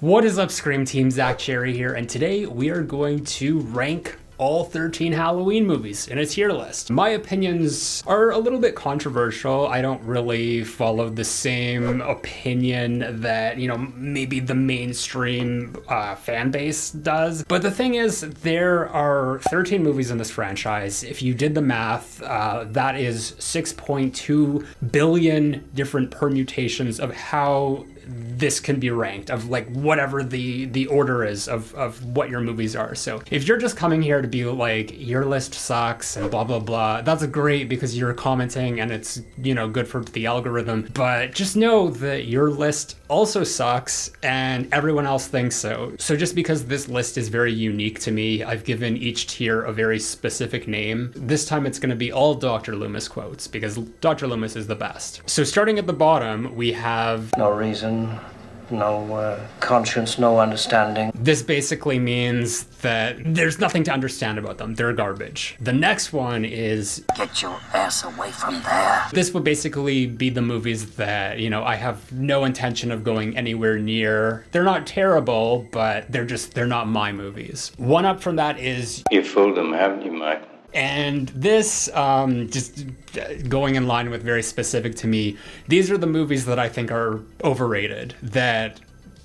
What is up, Scream Team? Zack Cherry here, and today we are going to rank all 13 Halloween movies in a tier list. My opinions are a little bit controversial. I don't really follow the same opinion that, you know, maybe the mainstream uh, fan base does. But the thing is, there are 13 movies in this franchise. If you did the math, uh, that is 6.2 billion different permutations of how this can be ranked of like whatever the the order is of of what your movies are. So if you're just coming here to be like your list sucks and blah blah blah, that's great because you're commenting and it's you know good for the algorithm. But just know that your list also sucks and everyone else thinks so. So just because this list is very unique to me, I've given each tier a very specific name. This time it's going to be all Dr. Loomis quotes because Dr. Loomis is the best. So starting at the bottom, we have No reason, no uh, conscience, no understanding. This basically means that there's nothing to understand about them. They're garbage. The next one is Get your ass away from there. this would basically be the movies that, you know, I have no intention of going anywhere near. They're not terrible, but they're just, they're not my movies. One up from that is You fooled them, haven't you, Mike? And this, um, just going in line with very specific to me, these are the movies that I think are overrated, that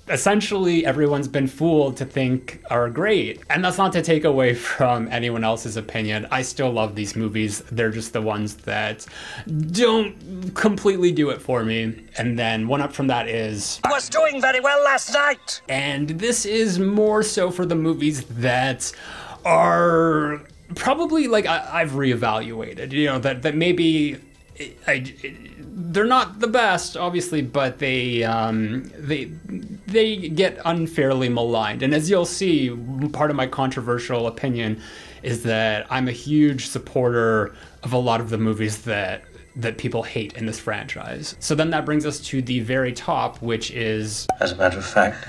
essentially everyone's been fooled to think are great. And that's not to take away from anyone else's opinion. I still love these movies. They're just the ones that don't completely do it for me. And then one up from that is I Was doing very well last night. and this is more so for the movies that are probably like I, I've reevaluated. You know that that maybe I, they're not the best, obviously, but they um, they they get unfairly maligned. And as you'll see, part of my controversial opinion is that I'm a huge supporter of a lot of the movies that that people hate in this franchise. So then that brings us to the very top, which is As a matter of fact,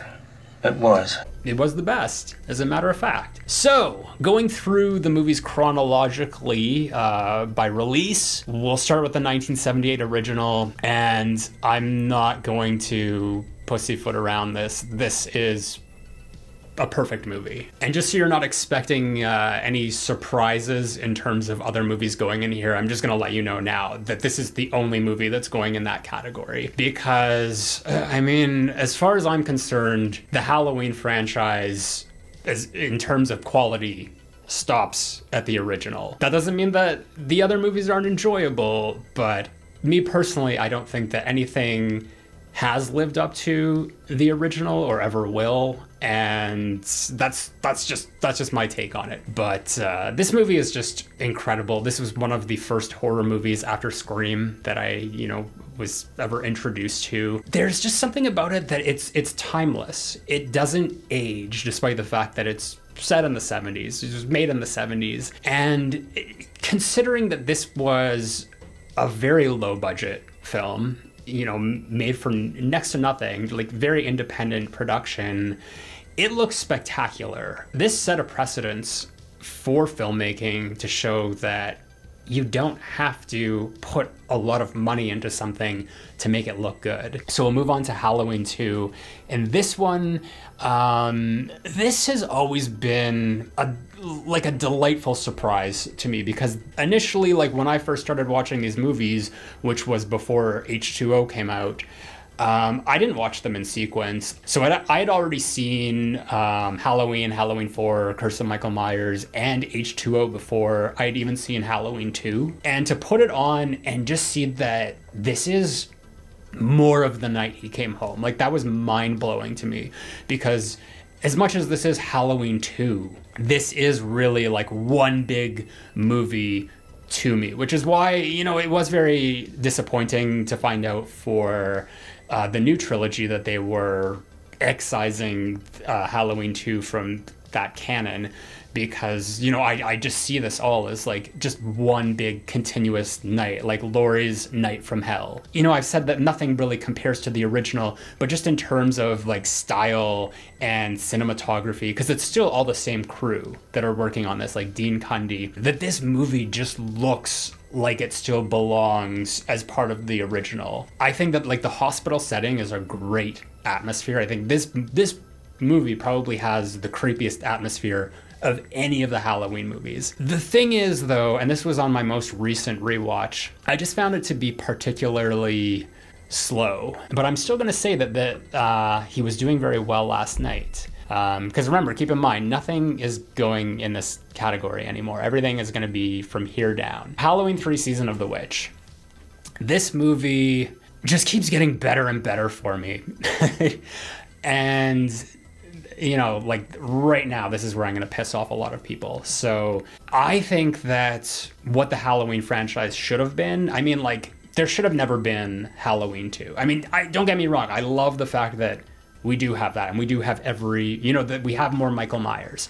it was. It was the best, as a matter of fact. So, going through the movies chronologically uh, by release, we'll start with the 1978 original, and I'm not going to pussyfoot around this. This is a perfect movie. And just so you're not expecting uh, any surprises in terms of other movies going in here, I'm just gonna let you know now that this is the only movie that's going in that category. Because, uh, I mean, as far as I'm concerned, the Halloween franchise, is, in terms of quality, stops at the original. That doesn't mean that the other movies aren't enjoyable, but me personally, I don't think that anything has lived up to the original or ever will and that's that's just that's just my take on it. But uh, this movie is just incredible. This was one of the first horror movies after scream that i you know was ever introduced to. There's just something about it that it's it's timeless. It doesn't age despite the fact that it's set in the 70s it was made in the 70s and considering that this was a very low budget film you know made for next to nothing like very independent production. It looks spectacular. This set a precedence for filmmaking to show that you don't have to put a lot of money into something to make it look good. So we'll move on to Halloween 2. And this one, um, this has always been a like a delightful surprise to me because initially like when I first started watching these movies, which was before H2O came out, um, I didn't watch them in sequence. So I, I had already seen um, Halloween, Halloween 4, Curse of Michael Myers, and H2O before. I had even seen Halloween 2. And to put it on and just see that this is more of the night he came home, like that was mind blowing to me because as much as this is Halloween 2, this is really like one big movie to me, which is why, you know, it was very disappointing to find out for uh, the new trilogy that they were excising uh, Halloween 2 from that canon because you know I, I just see this all as like just one big continuous night like Laurie's night from hell you know I've said that nothing really compares to the original but just in terms of like style and cinematography because it's still all the same crew that are working on this like Dean Cundey that this movie just looks like it still belongs as part of the original. I think that like the hospital setting is a great atmosphere. I think this this movie probably has the creepiest atmosphere of any of the Halloween movies. The thing is, though, and this was on my most recent rewatch, I just found it to be particularly slow. But I'm still going to say that that uh, he was doing very well last night. Because um, remember, keep in mind, nothing is going in this category anymore. Everything is going to be from here down. Halloween 3 Season of the Witch. This movie just keeps getting better and better for me. and you know, like right now, this is where I'm going to piss off a lot of people. So I think that what the Halloween franchise should have been, I mean, like, there should have never been Halloween 2. I mean, I, don't get me wrong, I love the fact that we do have that and we do have every, you know, that we have more Michael Myers.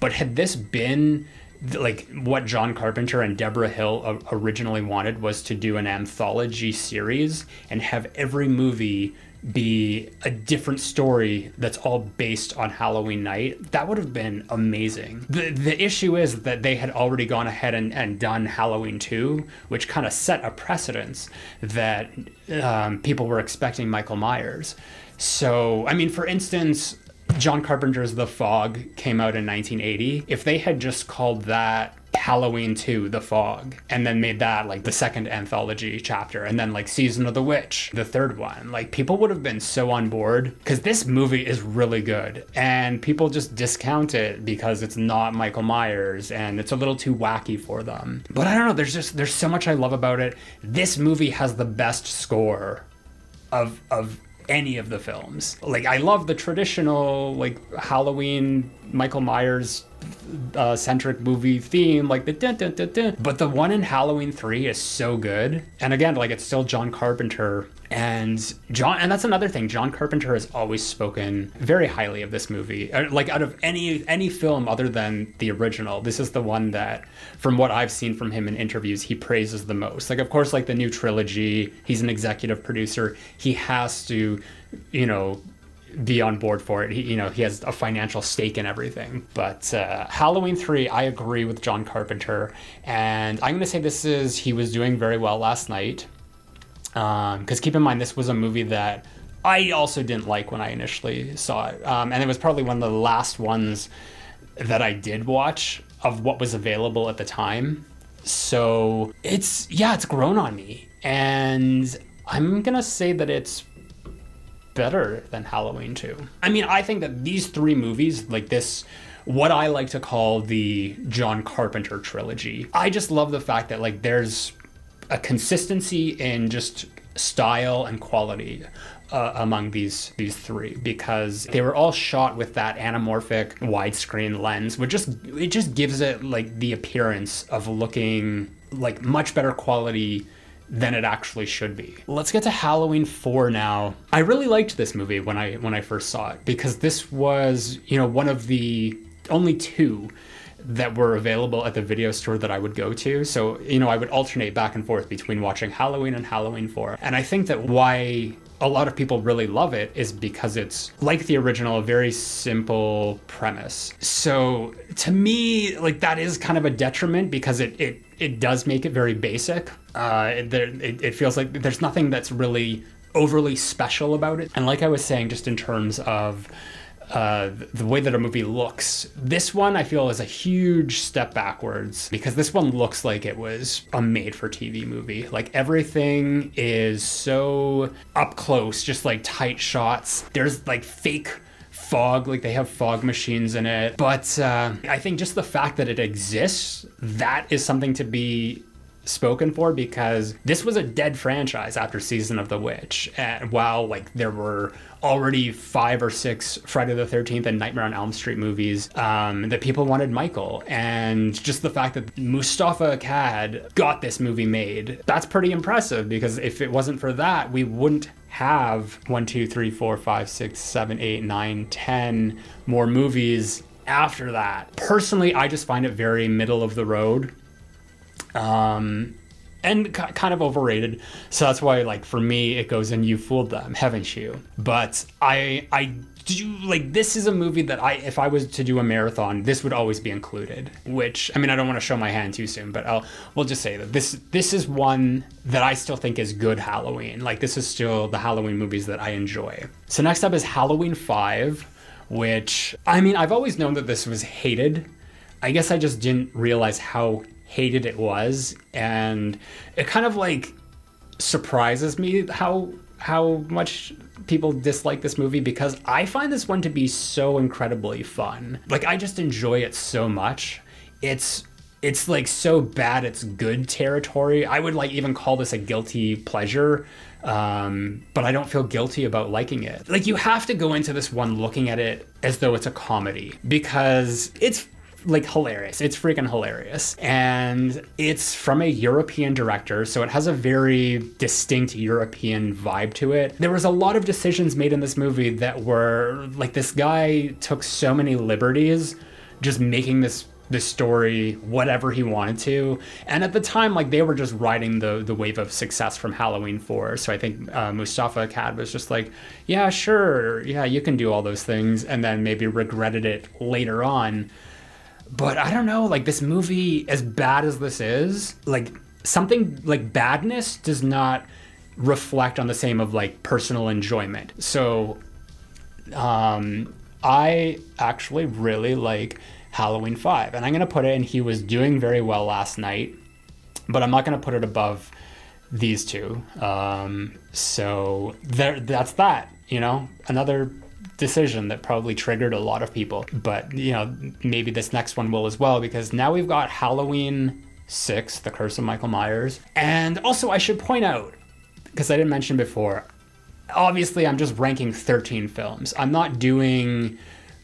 But had this been like what John Carpenter and Debra Hill originally wanted was to do an anthology series and have every movie be a different story that's all based on Halloween night, that would have been amazing. The the issue is that they had already gone ahead and, and done Halloween 2, which kind of set a precedence that um, people were expecting Michael Myers. So, I mean, for instance, John Carpenter's The Fog came out in 1980. If they had just called that Halloween 2, The Fog, and then made that like the second anthology chapter, and then like Season of the Witch, the third one. Like people would have been so on board because this movie is really good, and people just discount it because it's not Michael Myers and it's a little too wacky for them. But I don't know, there's just there's so much I love about it. This movie has the best score of of any of the films. Like I love the traditional like Halloween Michael Myers uh, centric movie theme, like the dun, dun, dun, dun. But the one in Halloween 3 is so good. And again, like it's still John Carpenter. And John, and that's another thing. John Carpenter has always spoken very highly of this movie. Uh, like out of any any film other than the original, this is the one that, from what I've seen from him in interviews, he praises the most. Like of course, like the new trilogy, he's an executive producer. He has to, you know, be on board for it. He, you know, he has a financial stake in everything. But uh, Halloween 3, I agree with John Carpenter. And I'm going to say this is, he was doing very well last night. Because um, keep in mind, this was a movie that I also didn't like when I initially saw it. Um, and it was probably one of the last ones that I did watch of what was available at the time. So it's, yeah, it's grown on me. And I'm going to say that it's better than Halloween 2. I mean, I think that these three movies, like this, what I like to call the John Carpenter trilogy, I just love the fact that like there's a consistency in just style and quality uh, among these these three because they were all shot with that anamorphic widescreen lens, which just it just gives it like the appearance of looking like much better quality than it actually should be. Let's get to Halloween 4 now. I really liked this movie when I when I first saw it because this was, you know, one of the only two that were available at the video store that I would go to. So, you know, I would alternate back and forth between watching Halloween and Halloween 4. And I think that why a lot of people really love it is because it's like the original, a very simple premise. So to me, like that is kind of a detriment because it it it does make it very basic. Uh, there, it, it feels like there's nothing that's really overly special about it. And like I was saying, just in terms of uh, the way that a movie looks. This one I feel is a huge step backwards because this one looks like it was a made for TV movie. Like everything is so up close, just like tight shots. There's like fake fog like they have fog machines in it. But uh, i think just the fact that it exists that is something to be spoken for because this was a dead franchise after season of the witch. And while like there were already five or six friday the 13th and nightmare on elm street movies um, that people wanted michael. And just the fact that Moustapha Akkad got this movie made that's pretty impressive because if it wasn't for that we wouldn't have one two three four five six seven eight nine ten more movies after that personally i just find it very middle of the road um, and kind of overrated. So that's why, like, for me, it goes in "You Fooled Them," haven't you? But I, I do like this is a movie that I, if I was to do a marathon, this would always be included. Which I mean, I don't want to show my hand too soon, but I'll we'll just say that this this is one that I still think is good Halloween. Like this is still the Halloween movies that I enjoy. So next up is Halloween Five which I mean, I've always known that this was hated. I guess I just didn't realize how hated it was, and it kind of like surprises me how how much people dislike this movie because I find this one to be so incredibly fun. Like I just enjoy it so much. It's it's like so bad it's good territory. I would like even call this a guilty pleasure. Um, but I don't feel guilty about liking it. Like you have to go into this one looking at it as though it's a comedy because it's like hilarious. It's freaking hilarious. And it's from a European director, so it has a very distinct European vibe to it. There was a lot of decisions made in this movie that were like this guy took so many liberties just making this the story whatever he wanted to and at the time like they were just riding the the wave of success from halloween 4 so i think uh, Moustapha Akkad was just like yeah sure yeah you can do all those things and then maybe regretted it later on but I don't know, like this movie, as bad as this is, like something like badness does not reflect on the same of like personal enjoyment. So um, I actually really like Halloween 5. And I'm going to put it, and he was doing very well last night, but I'm not going to put it above these two. Um, so there, that's that, you know, another decision that probably triggered a lot of people. But, you know, maybe this next one will as well, because now we've got Halloween 6, The Curse of Michael Myers. And also, I should point out, because I didn't mention before, obviously I'm just ranking 13 films. I'm not doing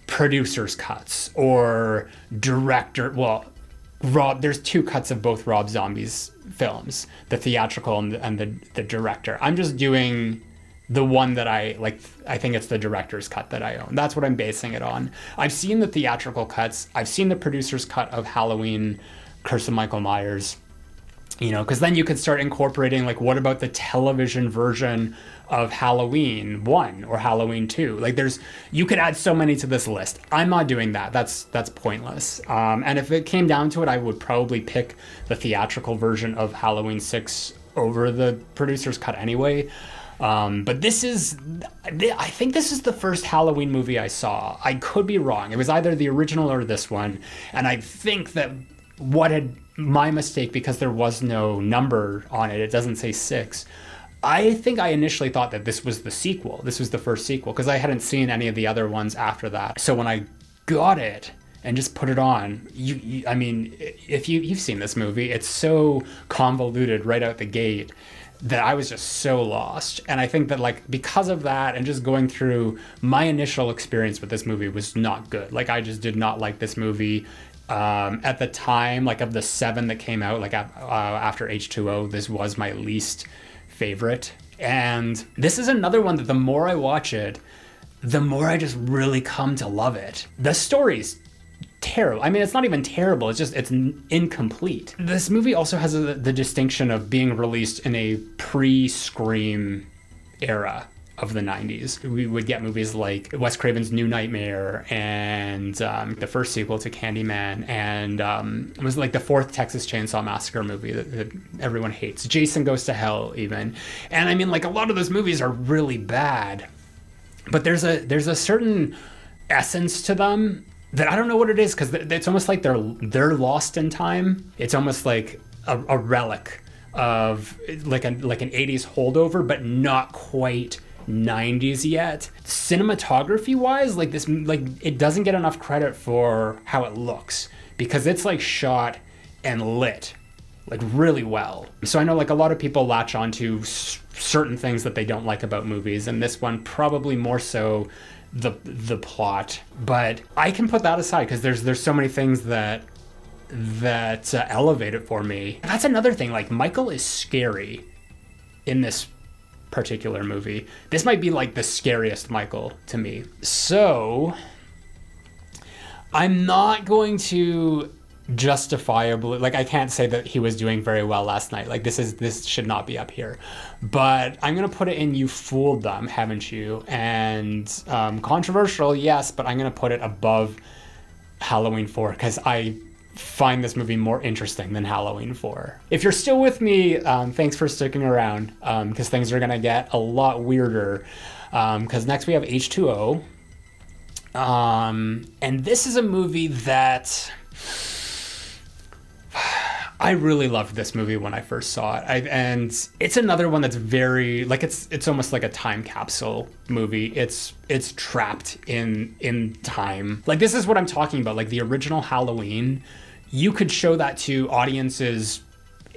producers cuts or director well Rob there's two cuts of both Rob Zombie's films, the theatrical and the, and the the director. I'm just doing the one that I like I think it's the director's cut that I own. That's what I'm basing it on. I've seen the theatrical cuts. I've seen the producer's cut of Halloween Curse of Michael Myers. You know, because then you could start incorporating like what about the television version of Halloween 1 or Halloween 2? Like there's you could add so many to this list. I'm not doing that. That's that's pointless. Um, and if it came down to it, I would probably pick the theatrical version of Halloween 6 over the producer's cut anyway. Um, but this is, I think this is the first Halloween movie I saw. I could be wrong. It was either the original or this one. And I think that what had my mistake because there was no number on it, it doesn't say six. I think I initially thought that this was the sequel. This was the first sequel because I hadn't seen any of the other ones after that. So when I got it, and just put it on. You, you, I mean, if you you've seen this movie, it's so convoluted right out the gate that I was just so lost. And I think that like because of that and just going through my initial experience with this movie was not good. Like I just did not like this movie. Um, at the time, like of the seven that came out, like uh, after H2O, this was my least favorite. And this is another one that the more I watch it, the more I just really come to love it. The story's terrible. I mean, it's not even terrible. It's just it's incomplete. This movie also has a, the distinction of being released in a pre-Scream era of the 90s. We would get movies like Wes Craven's New Nightmare and um, the first sequel to Candyman, and um, it was like the fourth Texas Chainsaw Massacre movie that, that, everyone hates. Jason Goes to Hell, even. And I mean, like a lot of those movies are really bad, but there's a there's a certain essence to them that I don't know what it is because it's almost like they're they're lost in time. It's almost like a, a relic of like a like an 80s holdover, but not quite 90s yet. Cinematography wise, like this like it doesn't get enough credit for how it looks because it's like shot and lit like really well. So I know like a lot of people latch onto certain things that they don't like about movies and this one probably more so the the plot, but I can put that aside because there's there's so many things that that uh, elevate it for me. That's another thing. Like Michael is scary in this particular movie. This might be like the scariest Michael to me. So I'm not going to justifiably like I can't say that he was doing very well last night. Like this is this should not be up here. But I'm gonna put it in you fooled them, haven't you? And um, controversial, yes, but I'm gonna put it above Halloween 4 because I find this movie more interesting than Halloween 4. If you're still with me, um, thanks for sticking around because um, things are gonna get a lot weirder. Because um, next we have H2O, Um, and this is a movie that I really loved this movie when I first saw it. I, and it's another one that's very like it's it's almost like a time capsule movie. It's it's trapped in in time. Like this is what I'm talking about. Like the original Halloween, you could show that to audiences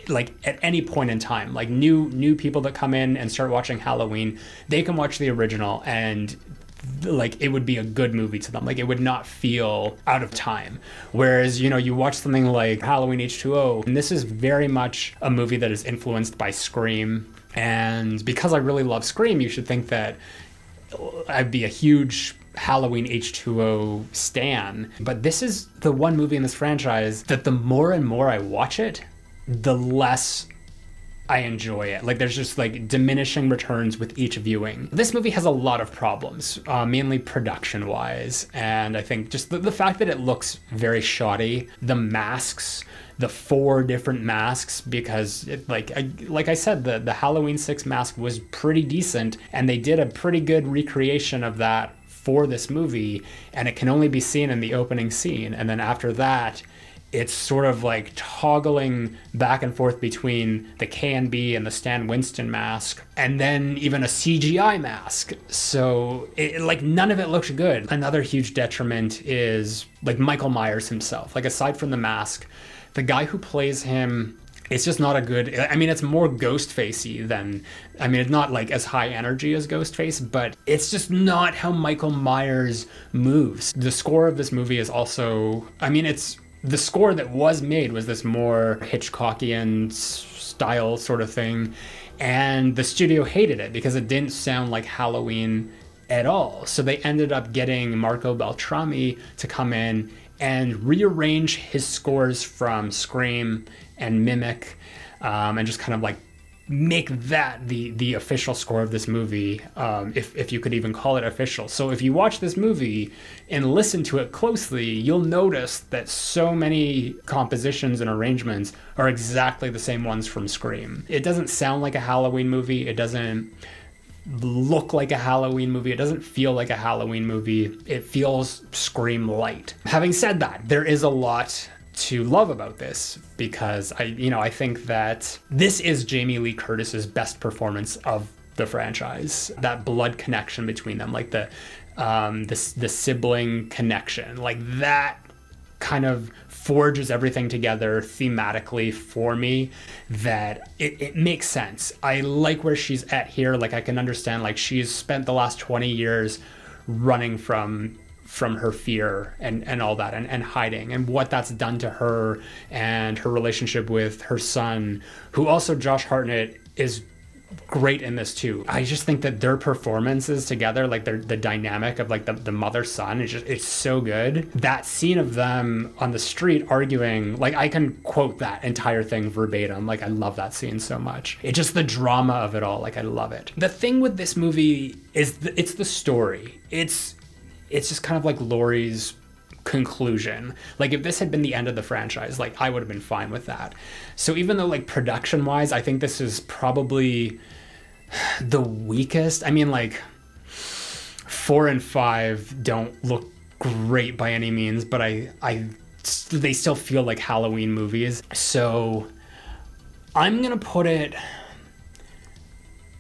like at any point in time like new new people that come in and start watching halloween they can watch the original and like it would be a good movie to them. Like it would not feel out of time. Whereas you know you watch something like halloween h2o and this is very much a movie that is influenced by scream. And because i really love scream you should think that i'd be a huge Halloween H2O stan. But this is the one movie in this franchise that the more and more I watch it, the less I enjoy it. Like there's just like diminishing returns with each viewing. This movie has a lot of problems, uh, mainly production wise, and I think just the, the fact that it looks very shoddy. The masks, the four different masks, because it, like I, like I said, the the Halloween six mask was pretty decent, and they did a pretty good recreation of that for this movie, and it can only be seen in the opening scene, and then after that it's sort of like toggling back and forth between the KNB and the Stan Winston mask, and then even a CGI mask. So, it, like, none of it looks good. Another huge detriment is like Michael Myers himself. Like, aside from the mask, the guy who plays him it's just not a good i mean it's more ghost facey than i mean it's not like as high energy as ghostface but it's just not how michael myers moves the score of this movie is also i mean it's the score that was made was this more Hitchcockian style sort of thing. And the studio hated it because it didn't sound like Halloween at all. So they ended up getting Marco Beltrami to come in and rearrange his scores from Scream and Mimic um, and just kind of like make that the the official score of this movie um, if, if you could even call it official so if you watch this movie and listen to it closely you'll notice that so many compositions and arrangements are exactly the same ones from scream it doesn't sound like a halloween movie it doesn't look like a Halloween movie. It doesn't feel like a Halloween movie. It feels Scream light. Having said that, there is a lot to love about this because I, you know, I think that this is Jamie Lee Curtis's best performance of the franchise. That blood connection between them, like the, um, the the sibling connection, like that kind of forges everything together thematically for me that it, it makes sense. I like where she's at here. Like I can understand like she's spent the last 20 years running from from her fear and, and all that and, and hiding and what that's done to her and her relationship with her son, who also Josh Hartnett is great in this too. I just think that their performances together, like their the dynamic of like the, the mother son is just it's so good. That scene of them on the street arguing, like I can quote that entire thing verbatim. Like I love that scene so much. It's just the drama of it all. Like I love it. The thing with this movie is the, it's the story. It's it's just kind of like Laurie's conclusion. Like if this had been the end of the franchise, like I would have been fine with that. So even though like production wise, I think this is probably the weakest. I mean like 4 and 5 don't look great by any means, but I I they still feel like Halloween movies. So I'm to put it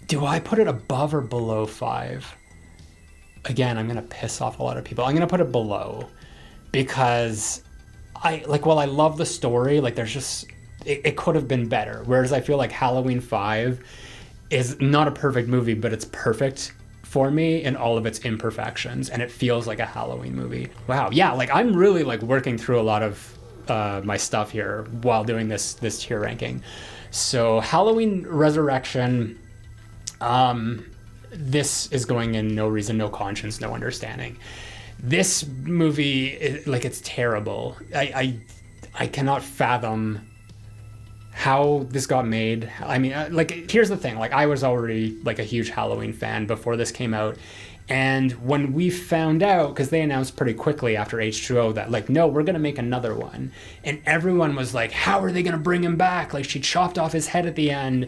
do I put it above or below 5? Again, I'm gonna piss off a lot of people. I'm gonna put it below because I like while I love the story, like there's just it, it could have been better. Whereas I feel like Halloween Five is not a perfect movie, but it's perfect for me in all of its imperfections, and it feels like a Halloween movie. Wow, yeah, like I'm really like working through a lot of uh, my stuff here while doing this this tier ranking. So Halloween Resurrection. Um, this is going in no reason, no conscience, no understanding. This movie, like, it's terrible. I, I, I cannot fathom how this got made. I mean, uh, like, here's the thing. Like, I was already like a huge Halloween fan before this came out. And when we found out, because they announced pretty quickly after H2O that, like, no, we're going to make another one. And everyone was like, how are they going to bring him back? Like, she chopped off his head at the end.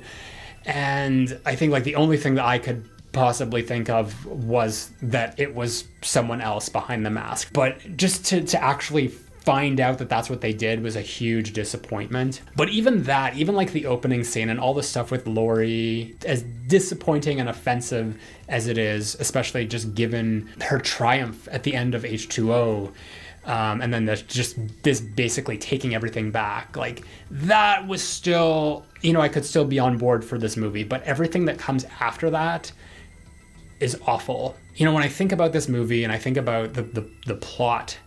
And I think, like, the only thing that I could possibly think of was that it was someone else behind the mask. But just to, to actually find out that that's what they did was a huge disappointment. But even that, even like the opening scene and all the stuff with Laurie, as disappointing and offensive as it is, especially just given her triumph at the end of H2O. Um, and then there's just this basically taking everything back. Like that was still, you know, I could still be on board for this movie, but everything that comes after that is awful. You know, when I think about this movie and I think about the, the, the plot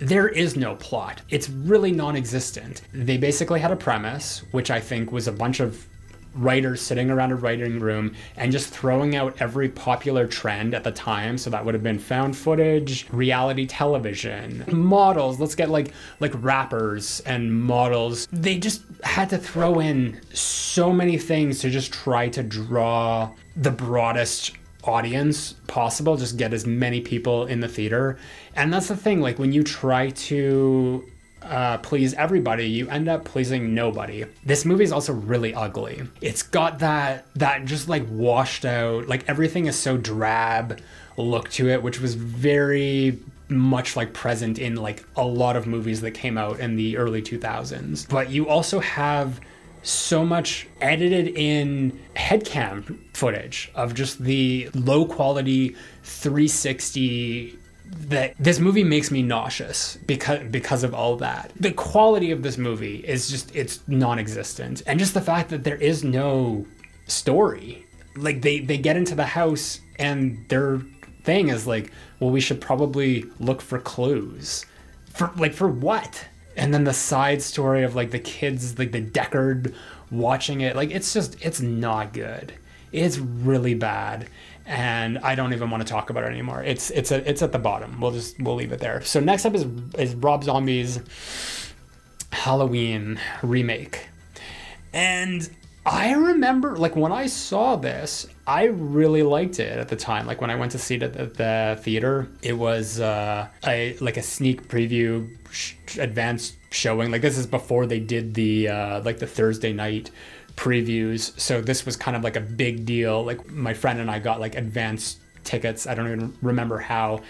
there is no plot. It's really non existent. They basically had a premise, which I think was a bunch of writers sitting around a writing room and just throwing out every popular trend at the time so that would have been found footage reality television models let's get like like rappers and models they just had to throw in so many things to just try to draw the broadest audience possible just get as many people in the theater. And that's the thing like when you try to uh, please everybody you end up pleasing nobody. This movie is also really ugly. It's got that that just like washed out like everything is so drab look to it which was very much like present in like a lot of movies that came out in the early 2000s but you also have so much edited in headcam footage of just the low quality 360 that this movie makes me nauseous because because of all that. The quality of this movie is just it's non-existent. And just the fact that there is no story. Like they they get into the house and their thing is like, well we should probably look for clues. For like for what? And then the side story of like the kids like the deckard watching it like it's just it's not good. It's really bad and i don't even want to talk about it anymore. It's it's a, it's at the bottom. We'll just we'll leave it there. So next up is is rob zombie's halloween remake. And I remember, like, when I saw this, I really liked it at the time. Like, when I went to see it at the, the theater, it was uh, a like a sneak preview sh- advanced showing. Like, this is before they did the uh, like the Thursday night previews. So this was kind of like a big deal. Like, my friend and I got like advanced tickets. I don't even remember how,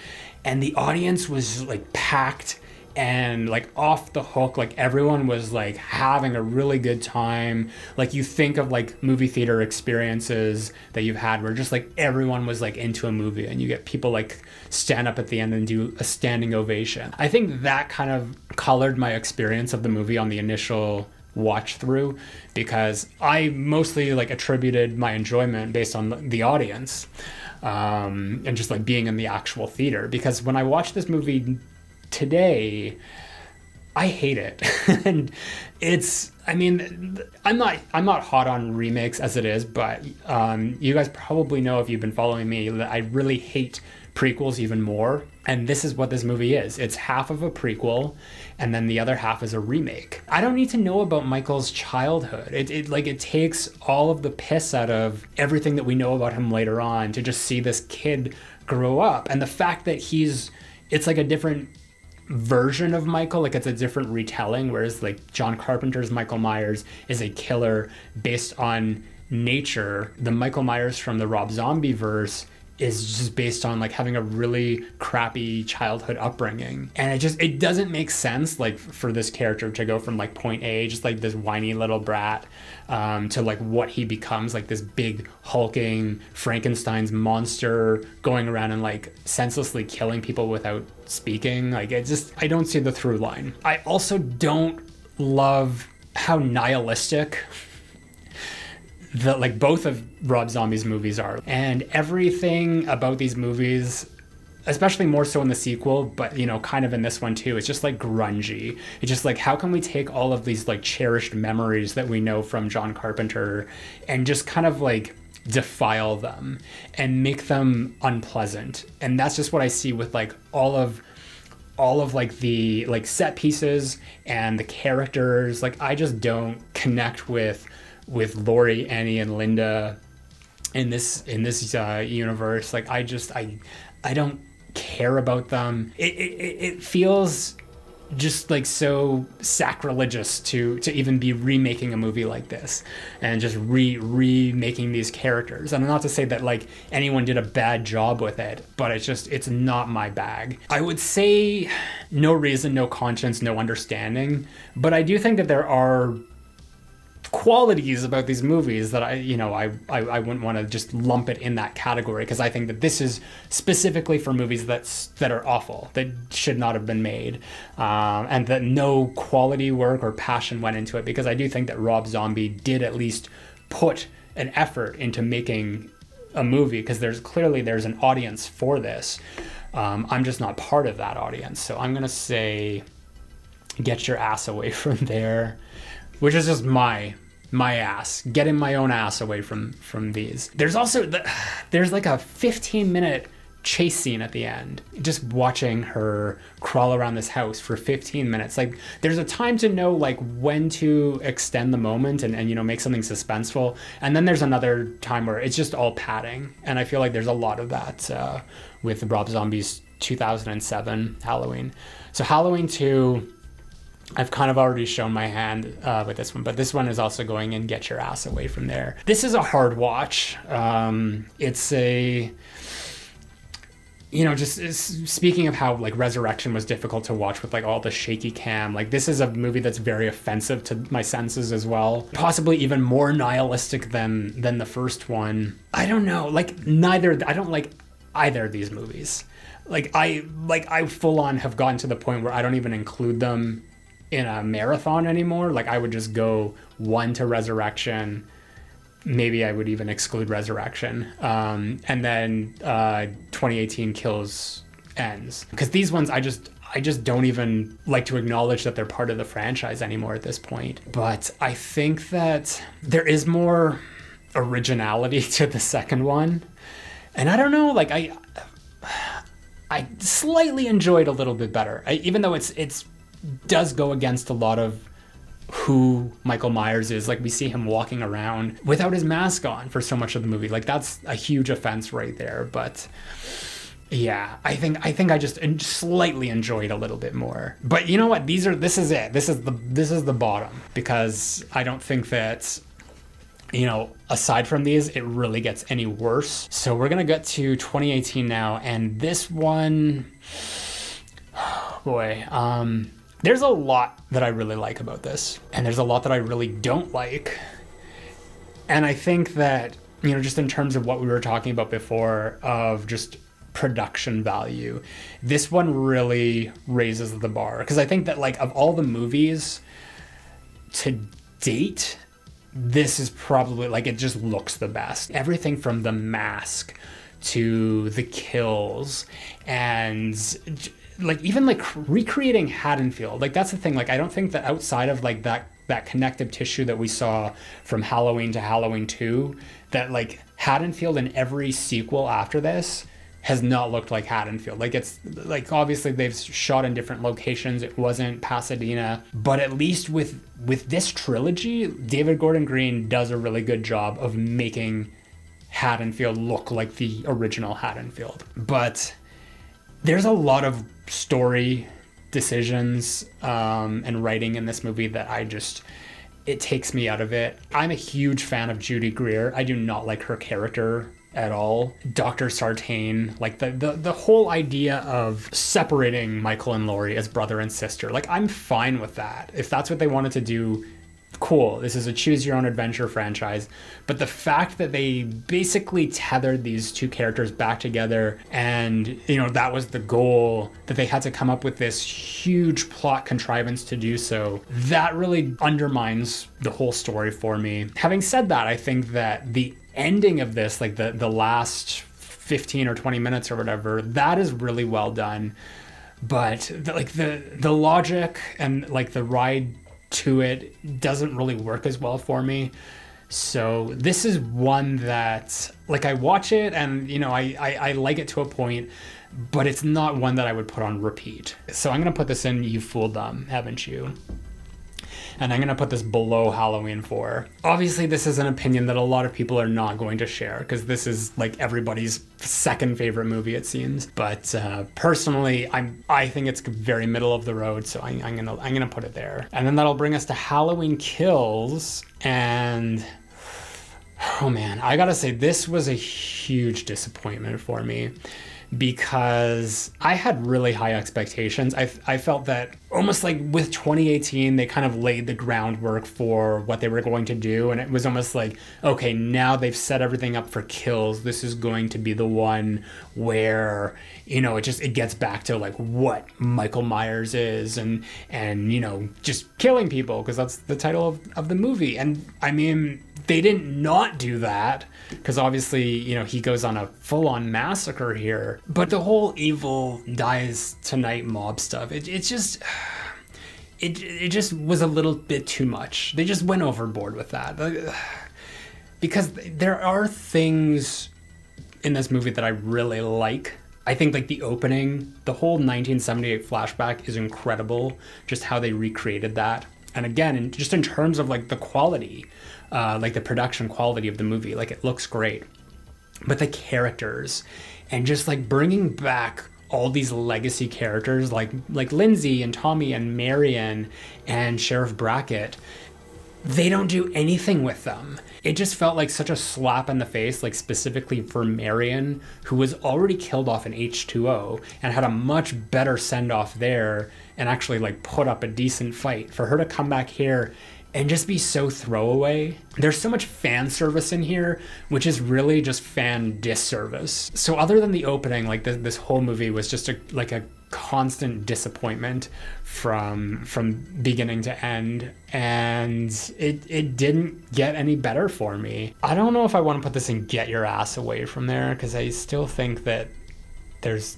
and the audience was like packed and like off the hook like everyone was like having a really good time. Like you think of like movie theater experiences that you've had where just like everyone was like into a movie and you get people like stand up at the end and do a standing ovation. I think that kind of colored my experience of the movie on the initial watch through because i mostly like attributed my enjoyment based on the audience um, and just like being in the actual theater because when i watched this movie today I hate it. and it's I mean I'm not I'm not hot on remakes as it is, but um, you guys probably know if you've been following me that I really hate prequels even more. And this is what this movie is. It's half of a prequel and then the other half is a remake. I don't need to know about Michael's childhood. It, it like it takes all of the piss out of everything that we know about him later on to just see this kid grow up. And the fact that he's it's like a different version of Michael, like it's a different retelling, whereas like John Carpenter's Michael Myers is a killer based on nature. The Michael Myers from the Rob Zombie verse is just based on like having a really crappy childhood upbringing. And it just it doesn't make sense like for this character to go from like point a just like this whiny little brat um, to like what he becomes like this big hulking frankenstein's monster going around and like senselessly killing people without speaking. Like it just i don't see the through line. I also don't love how nihilistic the like both of Rob Zombie's movies are. And everything about these movies especially more so in the sequel, but you know, kind of in this one too. It's just like grungy. It's just like how can we take all of these like cherished memories that we know from John Carpenter and just kind of like defile them and make them unpleasant. And that's just what I see with like all of all of like the like set pieces and the characters. Like I just don't connect with with Laurie, Annie, and Linda in this in this uh, universe. Like I just I I don't care about them. It it, it feels just like so sacrilegious to to even be remaking a movie like this and just re remaking these characters and not to say that like anyone did a bad job with it but it's just it's not my bag i would say no reason no conscience no understanding but i do think that there are qualities about these movies that I, you know, I, I, I wouldn't want to just lump it in that category because I think that this is specifically for movies that's that are awful that should not have been made, um, and that no quality work or passion went into it because I do think that Rob Zombie did at least put an effort into making a movie because there's clearly there's an audience for this. Um, I'm just not part of that audience, so I'm gonna say, get your ass away from there which is just my my ass getting my own ass away from from these. There's also the, there's like a 15 minute chase scene at the end just watching her crawl around this house for 15 minutes. Like there's a time to know like when to extend the moment and, and you know make something suspenseful. And then there's another time where it's just all padding. And i feel like there's a lot of that uh, with rob zombie's 2007 halloween. So halloween 2 I've kind of already shown my hand uh, with this one, but this one is also going and get your ass away from there. This is a hard watch. Um, it's a, you know, just speaking of how like Resurrection was difficult to watch with like all the shaky cam. Like this is a movie that's very offensive to my senses as well. Possibly even more nihilistic than than the first one. I don't know. Like neither. I don't like either of these movies. Like I like I full on have gotten to the point where I don't even include them in a marathon anymore. Like I would just go one to Resurrection. Maybe I would even exclude Resurrection. Um, and then uh, 2018 Kills ends because these ones I just I just don't even like to acknowledge that they're part of the franchise anymore at this point. But I think that there is more originality to the second one. And I don't know, like I I slightly enjoyed a little bit better. I, even though it's it's does go against a lot of who Michael Myers is. Like we see him walking around without his mask on for so much of the movie. Like that's a huge offense right there. But yeah, I think I think I just slightly enjoyed a little bit more. But you know what? These are this is it. This is the this is the bottom because I don't think that you know, aside from these, it really gets any worse. So we're gonna get to 2018 now, and this one, boy, um, there's a lot that I really like about this, and there's a lot that I really don't like. And I think that, you know, just in terms of what we were talking about before, of just production value, this one really raises the bar. Because I think that, like, of all the movies to date, this is probably like it just looks the best. Everything from the mask to the kills and like even like recreating Haddonfield, like that's the thing. Like I don't think that outside of like that that connective tissue that we saw from Halloween to Halloween 2, that like Haddonfield in every sequel after this has not looked like Haddonfield. Like it's like obviously they've shot in different locations. It wasn't Pasadena, but at least with with this trilogy, David Gordon Green does a really good job of making Haddonfield look like the original Haddonfield. But there's a lot of story decisions um, and writing in this movie that I just it takes me out of it. I'm a huge fan of Judy Greer. I do not like her character at all. Dr. Sartain, like the, the the whole idea of separating Michael and Laurie as brother and sister, like I'm fine with that. If that's what they wanted to do, cool. This is a choose your own adventure franchise. But the fact that they basically tethered these two characters back together and, you know, that was the goal, that they had to come up with this huge plot contrivance to do so, that really undermines the whole story for me. Having said that, I think that the ending of this, like the, the last 15 or 20 minutes or whatever, that is really well done but the, like the the logic and like the ride to it doesn't really work as well for me. So this is one that like I watch it and you know I, I, I like it to a point, but it's not one that I would put on repeat. So I'm gonna put this in You Fooled Them, haven't you? And I'm going to put this below Halloween 4. Obviously, this is an opinion that a lot of people are not going to share because this is like everybody's second favorite movie, it seems. But uh, personally, I'm I think it's very middle of the road, so I, I'm gonna I'm gonna put it there. And then that'll bring us to Halloween Kills, and oh man, I gotta say this was a huge disappointment for me because I had really high expectations. I, I felt that almost like with 2018, they kind of laid the groundwork for what they were going to do. And it was almost like, okay, now they've set everything up for kills. This is going to be the one where, you know, it just, it gets back to like what Michael Myers is and, and, you know, just killing people because that's the title of, of the movie. And I mean, they didn't not do that because obviously you know he goes on a full-on massacre here. But the whole evil dies tonight mob stuff it, it's just it, it just was a little bit too much. They just went overboard with that. Because there are things in this movie that i really like. I think like the opening, the whole 1978 flashback is incredible. Just how they recreated that, and again, in, just in terms of like the quality uh, like the production quality of the movie. Like it looks great, but the characters and just like bringing back all these legacy characters like like Lindsey and Tommy and Marion and Sheriff Brackett they don't do anything with them. It just felt like such a slap in the face, like specifically for Marion, who was already killed off in H20 and had a much better send off there and actually like put up a decent fight. For her to come back here and just be so throwaway. There's so much fan service in here, which is really just fan disservice. So other than the opening, like the, this whole movie was just a like a constant disappointment from from beginning to end and it it didn't get any better for me. I don't know if I want to put this in get your ass away from there cuz I still think that there's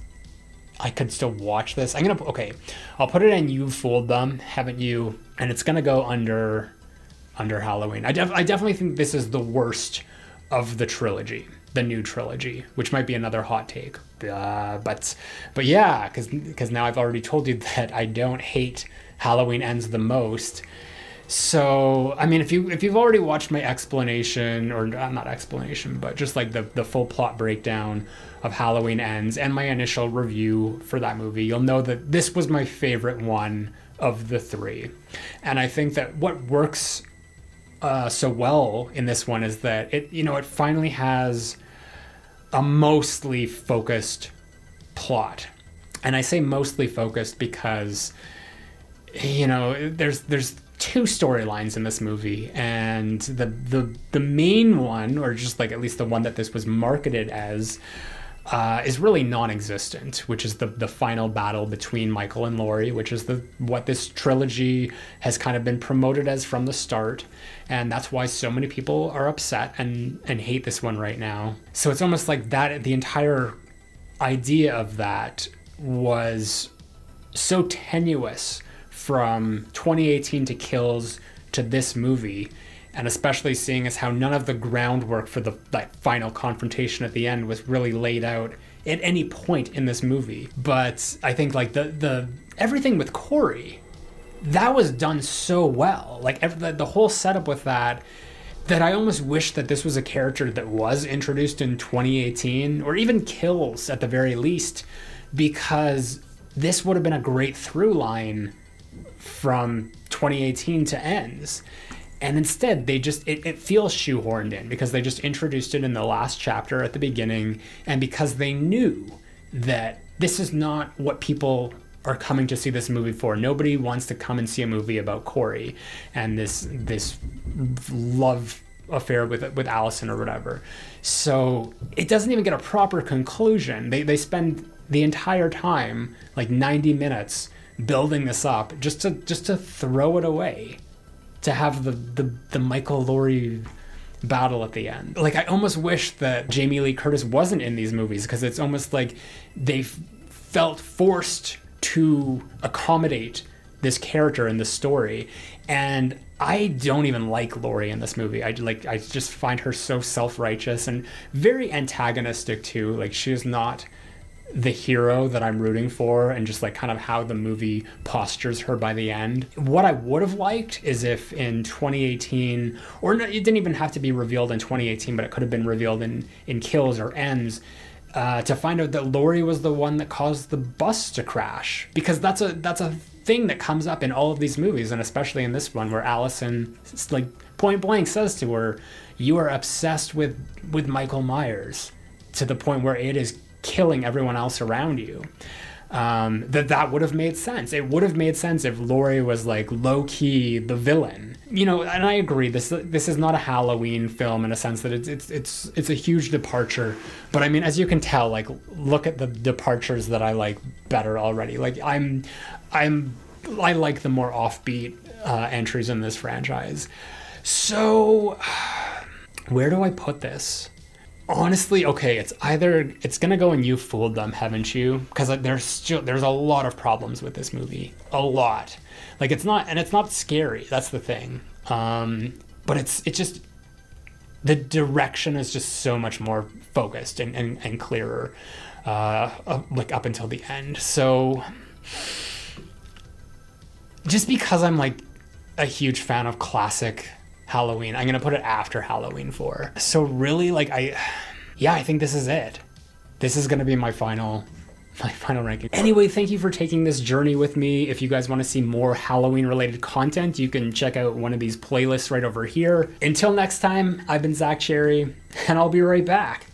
I could still watch this. I'm gonna okay. I'll put it in. You fooled them, haven't you? And it's gonna go under under Halloween. I, def, I definitely think this is the worst of the trilogy, the new trilogy, which might be another hot take. Uh, but but yeah, because because now I've already told you that I don't hate Halloween Ends the most. So I mean, if you if you've already watched my explanation or uh, not explanation, but just like the the full plot breakdown of Halloween Ends and my initial review for that movie, you'll know that this was my favorite one of the three. And I think that what works uh, so well in this one is that it, you know, it finally has a mostly focused plot. And I say mostly focused because, you know, there's there's two storylines in this movie, and the the the main one, or just like at least the one that this was marketed as, uh, is really non-existent, which is the the final battle between Michael and Laurie, which is the what this trilogy has kind of been promoted as from the start, and that's why so many people are upset and and hate this one right now. So it's almost like that. The entire idea of that was so tenuous from 2018 to Kills to this movie and especially seeing as how none of the groundwork for the that final confrontation at the end was really laid out at any point in this movie. But I think like the the everything with Corey, that was done so well. Like every, the, the whole setup with that. That I almost wish that this was a character that was introduced in 2018, or even kills at the very least, because this would have been a great through line from 2018 to ends. And instead they just it, it feels shoehorned in because they just introduced it in the last chapter at the beginning and because they knew that this is not what people are coming to see this movie for. Nobody wants to come and see a movie about corey and this this love affair with with Allyson or whatever. So it doesn't even get a proper conclusion. They, they spend the entire time like 90 minutes building this up just to just to throw it away to have the the, the Michael Laurie battle at the end. Like I almost wish that Jamie Lee Curtis wasn't in these movies because it's almost like they felt forced to accommodate this character in the story and I don't even like Laurie in this movie. I like I just find her so self-righteous and very antagonistic too. Like she is not the hero that I'm rooting for and just like kind of how the movie postures her by the end. What I would have liked is if in 2018, or no, it didn't even have to be revealed in 2018, but it could have been revealed in, in Kills or Ends. Uh, to find out that Laurie was the one that caused the bus to crash, because that's a that's a thing that comes up in all of these movies, and especially in this one, where Allyson like point blank says to her, "You are obsessed with with Michael Myers to the point where it is killing everyone else around you. Um, that that would have made sense. It would have made sense if Laurie was like low key the villain. You know, and I agree. This this is not a Halloween film in a sense that it's it's it's it's a huge departure. But I mean, as you can tell, like look at the departures that I like better already. Like I'm I'm I like the more offbeat uh, entries in this franchise. So where do I put this? Honestly okay it's either it's gonna go and you fooled them haven't you? Because like, there's still there's a lot of problems with this movie. A lot. Like it's not and it's not scary that's the thing. Um but it's it's just the direction is just so much more focused and and, and clearer uh like up until the end. So just because i'm like a huge fan of classic Halloween. I'm gonna put it after Halloween 4. So really, like I, yeah, I think this is it. This is gonna be my final my final ranking. Anyway, thank you for taking this journey with me. If you guys want to see more Halloween related content, you can check out one of these playlists right over here. Until next time, I've been Zack Cherry, and I'll be right back.